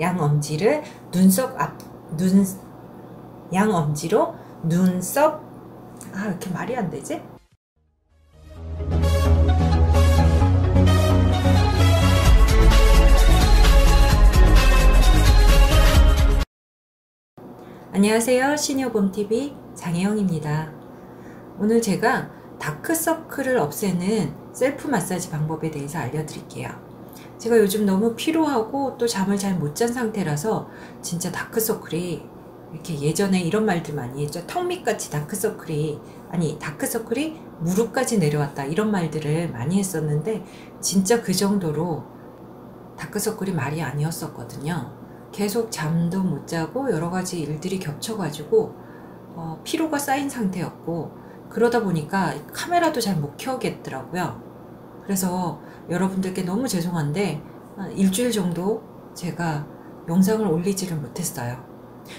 양 엄지를 눈썹 앞, 눈, 양 엄지로 눈썹, 아, 왜 이렇게 말이 안 되지? 안녕하세요. 시니어봄TV 장혜영입니다. 오늘 제가 다크서클을 없애는 셀프 마사지 방법에 대해서 알려드릴게요. 제가 요즘 너무 피로하고 또 잠을 잘 못 잔 상태라서 진짜 다크서클이 이렇게 예전에 이런 말들 많이 했죠. 턱 밑같이 다크서클이 아니 다크서클이 무릎까지 내려왔다 이런 말들을 많이 했었는데 진짜 그 정도로 다크서클이 말이 아니었었거든요. 계속 잠도 못 자고 여러 가지 일들이 겹쳐가지고 어, 피로가 쌓인 상태였고 그러다 보니까 카메라도 잘 못 켜겠더라고요. 그래서 여러분들께 너무 죄송한데 일주일 정도 제가 영상을 올리지를 못했어요.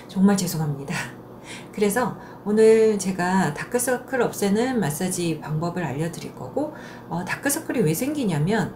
정말 죄송합니다. 그래서 오늘 제가 다크서클 없애는 마사지 방법을 알려드릴 거고 어, 다크서클이 왜 생기냐면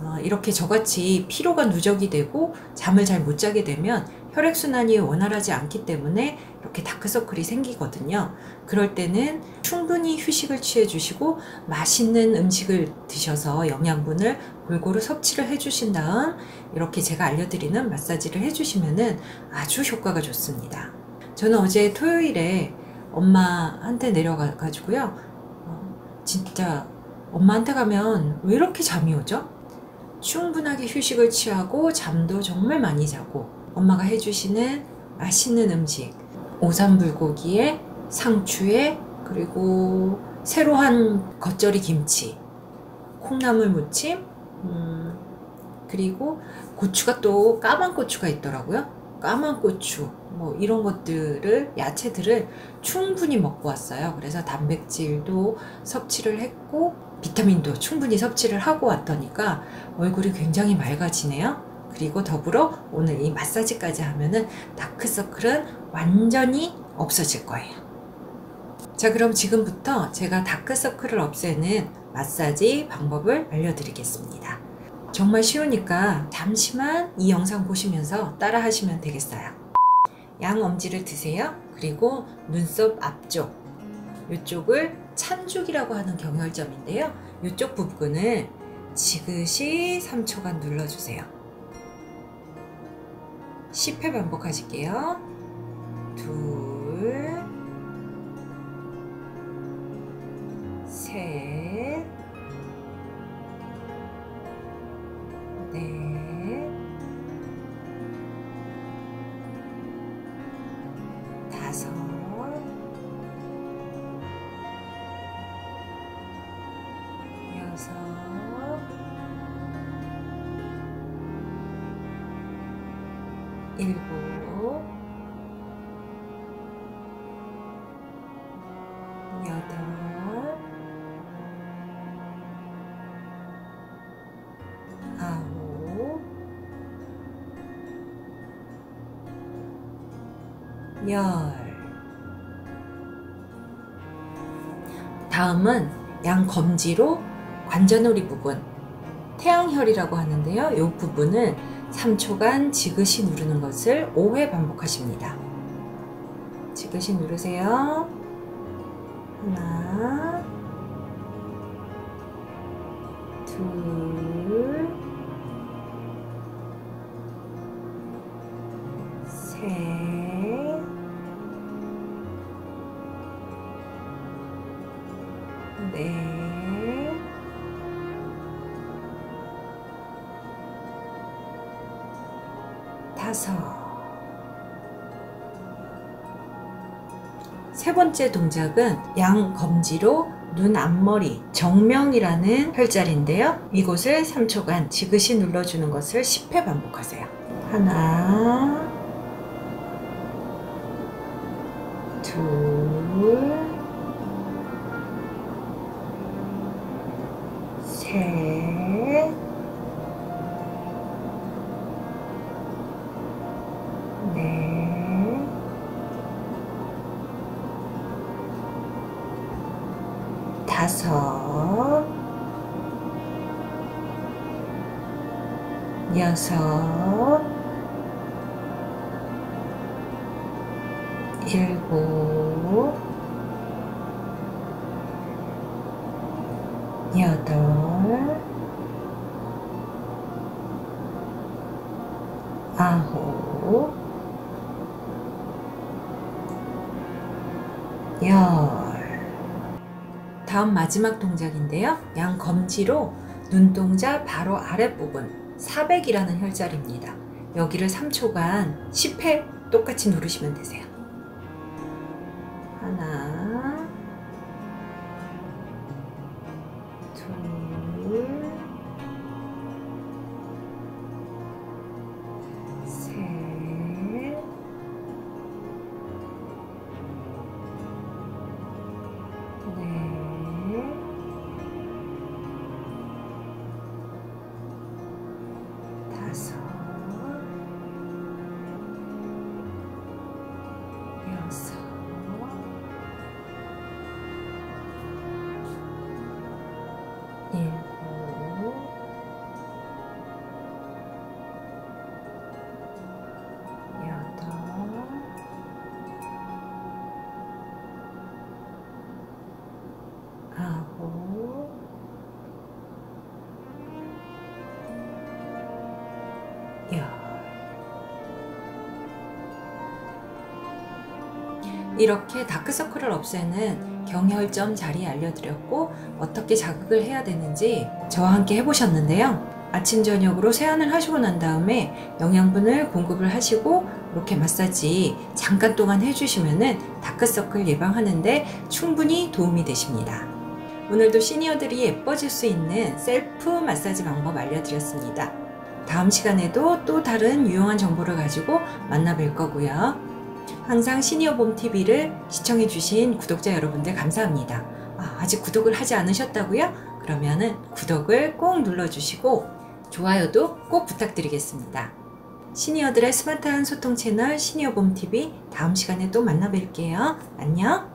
어, 이렇게 저같이 피로가 누적이 되고 잠을 잘 못 자게 되면 혈액순환이 원활하지 않기 때문에 이렇게 다크서클이 생기거든요. 그럴 때는 충분히 휴식을 취해 주시고 맛있는 음식을 드셔서 영양분을 골고루 섭취를 해 주신 다음 이렇게 제가 알려드리는 마사지를 해 주시면 아주 효과가 좋습니다. 저는 어제 토요일에 엄마한테 내려가 가지고요. 어, 진짜 엄마한테 가면 왜 이렇게 잠이 오죠? 충분하게 휴식을 취하고 잠도 정말 많이 자고 엄마가 해주시는 맛있는 음식. 오삼불고기에 상추에 그리고 새로 한 겉절이 김치. 콩나물 무침 음, 그리고 고추가 또 까만 고추가 있더라고요. 까만 고추 뭐 이런 것들을 야채들을 충분히 먹고 왔어요. 그래서 단백질도 섭취를 했고 비타민도 충분히 섭취를 하고 왔더니까 얼굴이 굉장히 맑아지네요 그리고 더불어 오늘 이 마사지까지 하면은 다크서클은 완전히 없어질 거예요. 자, 그럼 지금부터 제가 다크서클을 없애는 마사지 방법을 알려드리겠습니다. 정말 쉬우니까 잠시만 이 영상 보시면서 따라 하시면 되겠어요. 양 엄지를 드세요. 그리고 눈썹 앞쪽, 이쪽을 찬죽이라고 하는 경혈점인데요. 이쪽 부분을 지그시 3초간 눌러주세요. 10회 반복하실게요. 둘, 셋, 일곱, 여덟, 아홉, 열. 다음은 양 검지로 관자놀이 부분, 태양혈이라고 하는데요. 이 부분을 3초간 지그시 누르는 것을 5회 반복하십니다. 지그시 누르세요. 하나, 둘, 셋, 넷, 다섯 세 번째 동작은 양 검지로 눈 앞머리 정명이라는 혈자리인데요. 이곳을 3초간 지그시 눌러주는 것을 10회 반복하세요. 하나 둘 셋, 다섯 여섯. 일곱. 여덟. 다음 마지막 동작인데요. 양 검지로 눈동자 바로 아랫부분 400이라는 혈자리입니다. 여기를 3초간 10회 똑같이 누르시면 되세요. 이렇게 다크서클을 없애는 경혈점 자리 알려드렸고 어떻게 자극을 해야 되는지 저와 함께 해보셨는데요. 아침 저녁으로 세안을 하시고 난 다음에 영양분을 공급을 하시고 이렇게 마사지 잠깐 동안 해주시면은 다크서클 예방하는데 충분히 도움이 되십니다. 오늘도 시니어들이 예뻐질 수 있는 셀프 마사지 방법 알려드렸습니다. 다음 시간에도 또 다른 유용한 정보를 가지고 만나뵐 거고요. 항상 시니어봄 TV를 시청해주신 구독자 여러분들 감사합니다. 아, 아직 구독을 하지 않으셨다고요? 그러면은 구독을 꼭 눌러주시고 좋아요도 꼭 부탁드리겠습니다. 시니어들의 스마트한 소통 채널 시니어봄 TV 다음 시간에 또 만나 뵐게요. 안녕!